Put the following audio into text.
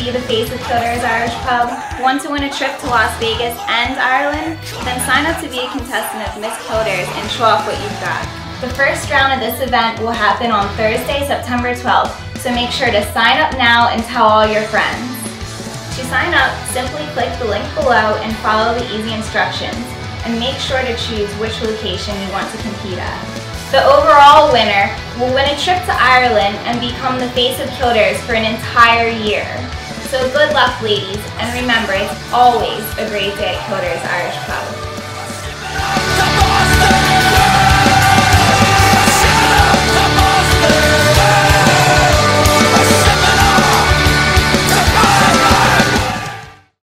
be the face of Kildare's Irish Pub? Want to win a trip to Las Vegas and Ireland? Then sign up to be a contestant of Miss Kildare's and show off what you've got. The first round of this event will happen on Thursday, September 12th, so make sure to sign up now and tell all your friends. To sign up, simply click the link below and follow the easy instructions, and make sure to choose which location you want to compete at. The overall winner will win a trip to Ireland and become the face of Kildare's for an entire year. So good luck ladies, and remember it's always a great day at Kildare's Irish Pub.